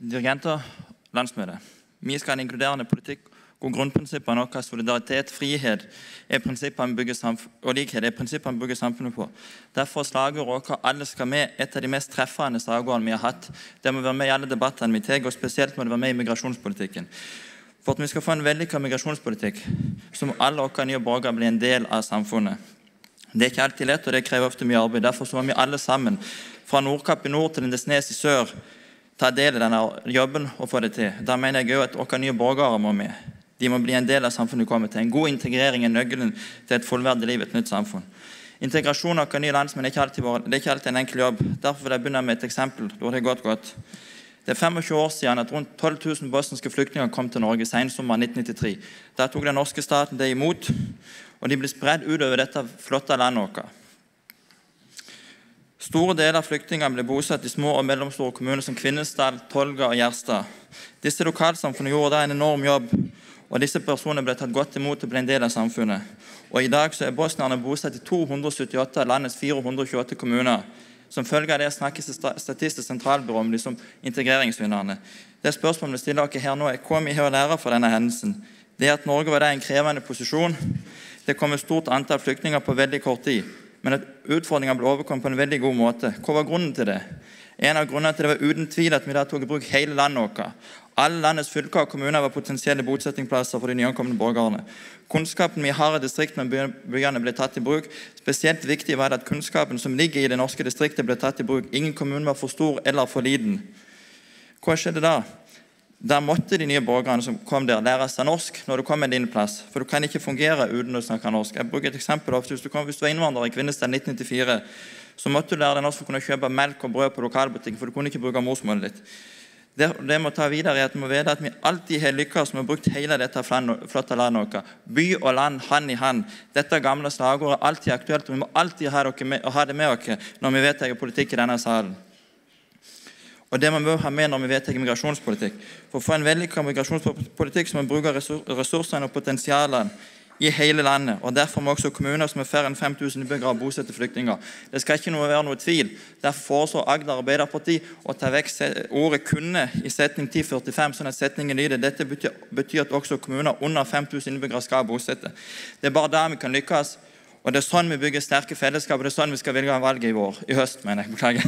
Dirigenter, landsmøte. Vi skal ha en inkluderende politikk hvor grunnprinsippene våre solidaritet, frihet er og likhet er prinsippene vi bygger samfunnet på. Derfor er slagordet vårt 'Alle skal med' et av de mest treffende slagordene vi har hatt. Det må være med i alle debattene vi tar, og spesielt må det være med i migrasjonspolitikken. For at vi skal få en vellykka migrasjonspolitikk, så må alle våre nye borgere bli en del av samfunnet. Det er ikke alltid lett, og det krever ofte mye arbeid. Derfor må vi alle sammen, fra Nordkapp i nord til Lindesnes i sør, ta del i denne jobben og få det til. Da mener jeg òg at våre nye borgere må med. De må bli en del av samfunnet vi kommer til. En god integrering er nøkkelen til et fullverdig liv i et nytt samfunn. Integrasjon av nye landsmenn er ikke alltid, vår, det er ikke alltid en enkel jobb. Derfor vil jeg begynne med et eksempel det har gått godt. Det er 25 år siden at rundt 12 000 bosniske flyktninger kom til Norge sensommeren 1993. Da tok den norske staten det imot, og de ble spredd utover dette flotte landet vårt. Store deler av flyktningene ble bosatt i små og mellomstore kommuner som Kvinesdal, Tolga og Gjerstad. Disse lokalsamfunnene gjorde da en enorm jobb, og disse personene ble tatt godt imot og ble en del av samfunnet. Og I dag så er bosnierne bosatt i 278 av landets 428 kommuner. Som følge av det snakkes Statistisk sentralbyrå om de som integreringsvinnerne. Det spørsmålet vi stiller dere her nå, er hva vi har å lære fra denne hendelsen. Det at Norge var der i en krevende posisjon. Det kom et stort antall flyktninger på veldig kort tid. Men at utfordringene ble overkommet på en veldig god måte. Hva var grunnen til det? En av grunnene til det var uten tvil at vi da tok i bruk hele landet vårt. Alle landets fylker og kommuner var potensielle bosettingsplasser for de nyankomne borgerne. Kunnskapen vi har i distriktene og byene ble tatt i bruk. Spesielt viktig var det at kunnskapen som ligger i det norske distriktet ble tatt i bruk. Ingen kommune var for stor eller for liten. Hva skjedde da? Der måtte de nye borgerne som kom der, lære seg norsk når du kom med din plass. For du kan ikke fungere uten å snakke norsk. Jeg bruker et eksempel ofte. Hvis du, kom, hvis du var innvandrer i Kvinesdal 1994, så måtte du lære deg norsk for å kunne kjøpe melk og brød på lokalbutikken, for du kunne ikke bruke morsmålet ditt. Det, det må ta videre er at vi må vite at vi alltid har lykkes med å bruke hele dette flotte landet vårt. By og land hand i hand. Dette gamle slagordet er alltid aktuelt, og vi må alltid ha, det med oss når vi vedtar politikk i denne salen. Og det må vi ha med når vi vedtar migrasjonspolitikk. For å få en vellykket migrasjonspolitikk så må vi bruke ressursene og potensialene i hele landet. og Derfor må også kommuner som er færre enn 5000 innbyggere, bosette flyktninger. Det skal ikke noe være noe tvil. Derfor foreslår Agder Arbeiderparti å ta vekk ordet 'kunne' i setning 1045, sånn at setningen lyder dette betyr, at også kommuner under 5000 innbyggere skal bosette. Det er bare da vi kan lykkes. Og Det er sånn vi bygger sterke fellesskap, og det er sånn vi skal velge valget i vår. I høst, mener jeg. Beklager.